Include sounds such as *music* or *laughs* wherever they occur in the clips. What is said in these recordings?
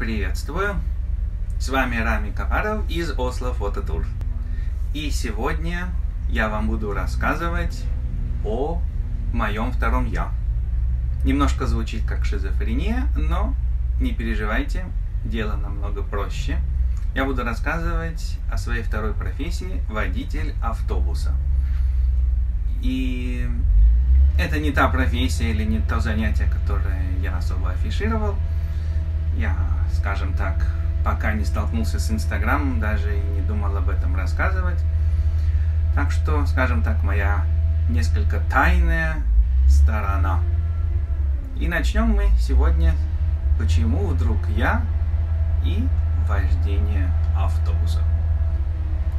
Приветствую! С вами Рами Капаров из Осло Фототур. И сегодня я вам буду рассказывать о моем втором «я». Немножко звучит как шизофрения, но не переживайте, дело намного проще. Я буду рассказывать о своей второй профессии – водитель автобуса. И это не та профессия или не то занятие, которое я особо афишировал. Я, скажем так, пока не столкнулся с Инстаграмом, даже и не думал об этом рассказывать. Так что, скажем так, моя несколько тайная сторона. И начнем мы сегодня, почему вдруг я и вождение автобуса.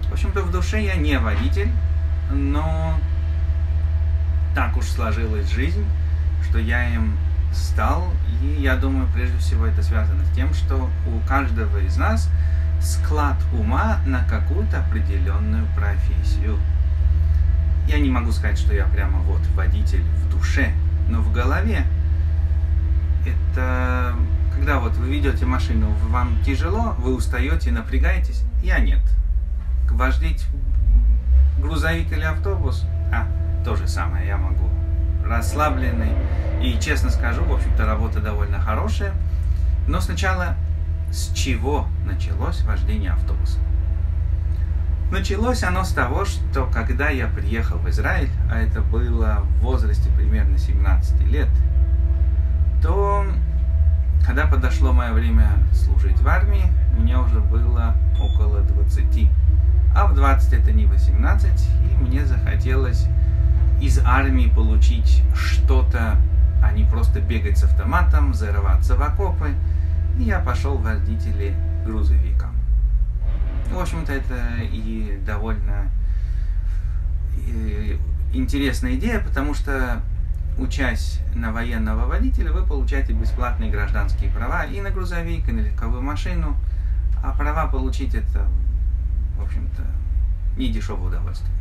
В общем-то, в душе я не водитель, но так уж сложилась жизнь, что я им стал. И я думаю, прежде всего это связано с тем, что у каждого из нас склад ума на какую-то определенную профессию. Я не могу сказать, что я прямо вот водитель в душе, но в голове это когда вот вы ведете машину, вам тяжело, вы устаете, напрягаетесь, я нет. Вождить грузовик или автобус, а, то же самое, я могу. Расслабленный. И честно скажу, в общем-то, работа довольно хорошая. Но сначала с чего началось вождение автобуса? Началось оно с того, что когда я приехал в Израиль, а это было в возрасте примерно 17 лет, то когда подошло мое время служить в армии, мне уже было около 20. А в 20 это не 18, и мне захотелось из армии получить что-то, а не просто бегать с автоматом, зарываться в окопы. И я пошел в водители грузовика. В общем-то, это и довольно э, интересная идея, потому что учась на военного водителя, вы получаете бесплатные гражданские права и на грузовик, и на легковую машину. А права получить это, в общем-то, не дешевое удовольствие.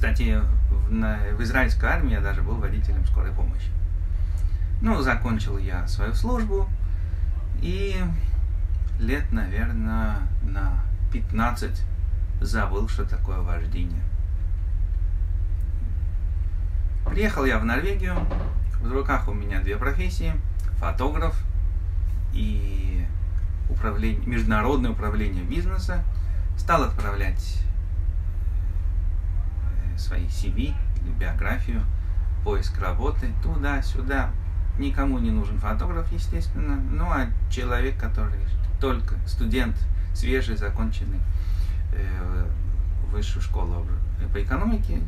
Кстати, в, на, в израильской армии я даже был водителем скорой помощи. Ну, закончил я свою службу и лет, наверное, на 15 забыл, что такое вождение. Приехал я в Норвегию, в руках у меня две профессии, фотограф и управление, международное управление бизнеса. Стал отправлять свои CV биографию, поиск работы туда-сюда. Никому не нужен фотограф, естественно. Ну а человек, который только студент, свежий, законченный э, высшую школу по экономике,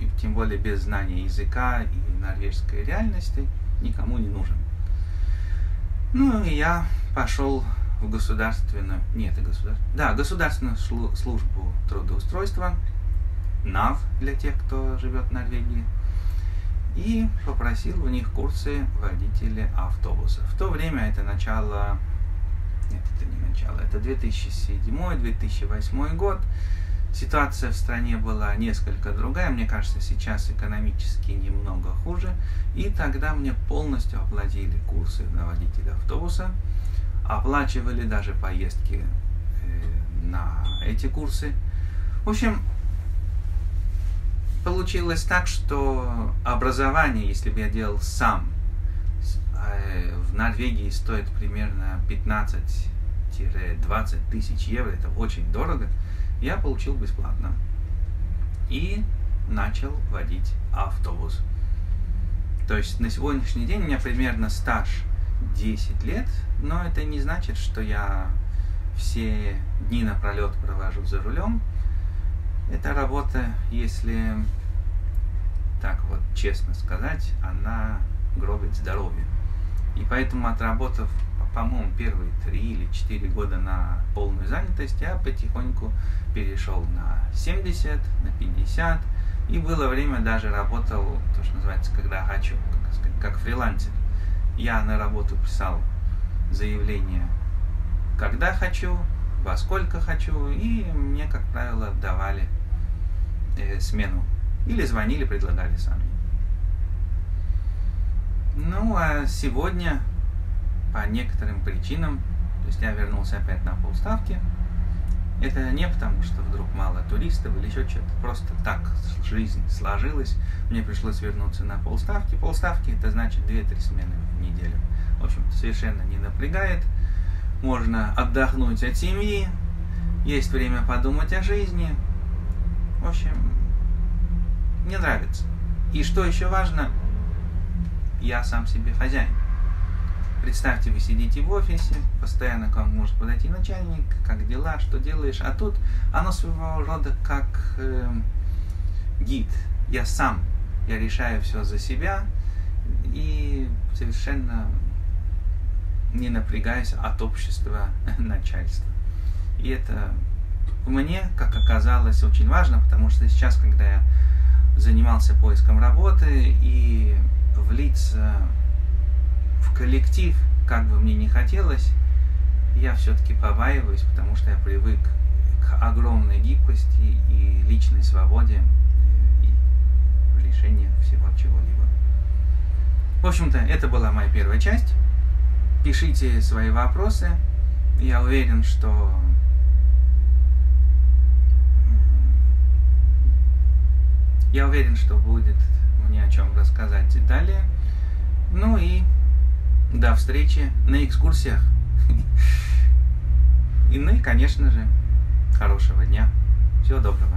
и тем более без знания языка и норвежской реальности, никому не нужен. Ну и я пошел в государственную, нет, это государственную, да, государственную службу трудоустройства, НАВ для тех, кто живет в Норвегии, и попросил у них курсы водителя автобуса. В то время это начало, нет, это не начало, это 2007-2008 год, Ситуация в стране была несколько другая, мне кажется, сейчас экономически немного хуже. И тогда мне полностью оплатили курсы на водителя автобуса, оплачивали даже поездки э, на эти курсы. В общем, получилось так, что образование, если бы я делал сам, э, в Норвегии стоит примерно 15-20 тысяч евро, это очень дорого я получил бесплатно. И начал водить автобус. То есть на сегодняшний день у меня примерно стаж 10 лет, но это не значит, что я все дни напролет провожу за рулем. Эта работа, если так вот честно сказать, она гробит здоровье. И поэтому отработав по-моему, первые три или четыре года на полную занятость, я потихоньку перешел на 70, на 50. И было время даже работал, то, что называется, когда хочу, как, сказать, как фрилансер. Я на работу писал заявление, когда хочу, во сколько хочу, и мне, как правило, давали э, смену. Или звонили, предлагали сами. Ну, а сегодня по некоторым причинам То есть я вернулся опять на полставки. Это не потому, что вдруг мало туристов или еще что-то. Просто так жизнь сложилась. Мне пришлось вернуться на полставки. Полставки это значит 2-3 смены в неделю. В общем-то, совершенно не напрягает. Можно отдохнуть от семьи. Есть время подумать о жизни. В общем, мне нравится. И что еще важно, я сам себе хозяин. Представьте, вы сидите в офисе, постоянно к вам может подойти начальник, как дела, что делаешь, а тут оно своего рода как э, гид. Я сам, я решаю все за себя и совершенно не напрягаюсь от общества *laughs* начальства. И это мне, как оказалось, очень важно, потому что сейчас, когда я занимался поиском работы и влиться в коллектив, как бы мне не хотелось, я все-таки побаиваюсь, потому что я привык к огромной гибкости и личной свободе э, и в решении всего чего-либо. В общем-то, это была моя первая часть. Пишите свои вопросы. Я уверен, что я уверен, что будет мне о чем рассказать далее. Ну и до встречи на экскурсиях. *laughs* И, ну и, конечно же, хорошего дня. Всего доброго.